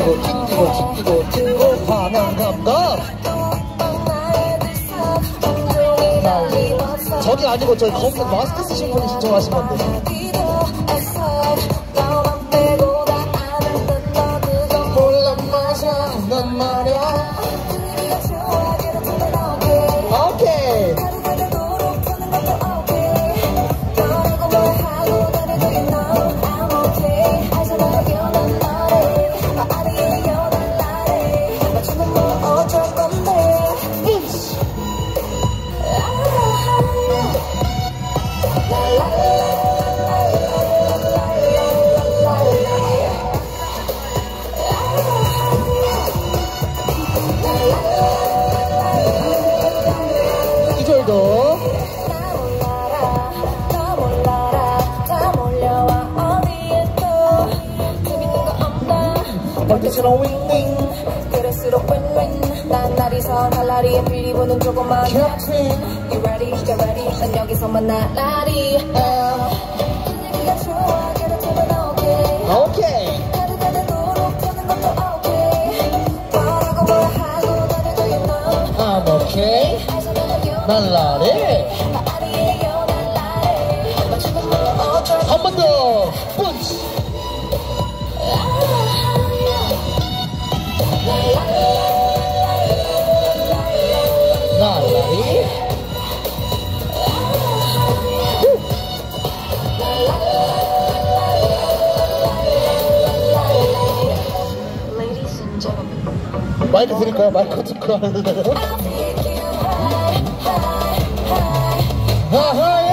튀기고 튀기고 튀기고 파면 감각 저기 아니고 저기 거기서 마스크 쓰신 분이 신청하신 건데. 난 말 멀티처럼 윙윙. 그럴수록 윈윈 난 날이서 달라리에 필리 보는 조그만 캡틴 You ready, get ready 난 여기서만 날라리 분위기가 좋아 그렇다면 오케이. 오케이. You okay. 알잖아요 날라래 나 아니에요 날라리 맞추는 뭐 어쩔 한번 더. 펀치 마이크 드릴까요? 마이크 듣고 하는데 I'll take you high, high, high 하하